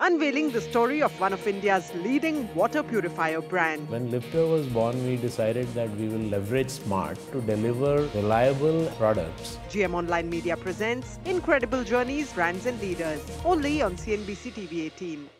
unveiling the story of one of India's leading water purifier brand. When Livpure was born, we decided that we will leverage smart to deliver reliable products. GM Online Media presents Incredible Journeys, Brands and Leaders, only on CNBC TV 18.